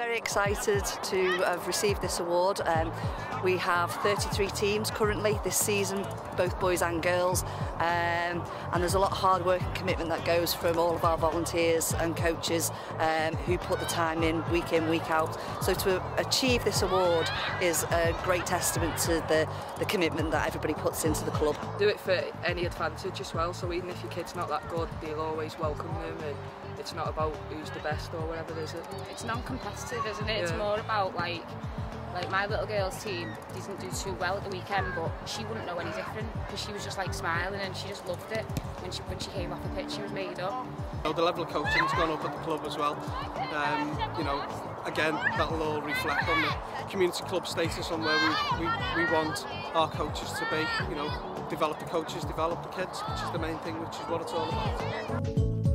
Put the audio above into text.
very excited to have received this award. Um, we have 33 teams currently this season, both boys and girls, um, and there's a lot of hard work and commitment that goes from all of our volunteers and coaches um, who put the time in week in, week out. So to achieve this award is a great testament to the, the commitment that everybody puts into the club. Do it for any advantage as well, so even if your kid's not that good, they'll always welcome them and it's not about who's the best or whatever, is it? It's non-competitive, isn't it? Yeah. It's more about like like my little girl's team didn't do too well at the weekend, but she wouldn't know any different because she was just like smiling and she just loved it. When she when she came off the pitch, she was made up. You know, the level of coaching's gone up at the club as well. Um, you know, again, that'll all reflect on the community club status on where we, we, we want our coaches to be. You know, develop the coaches, develop the kids, which is the main thing, which is what it's all about.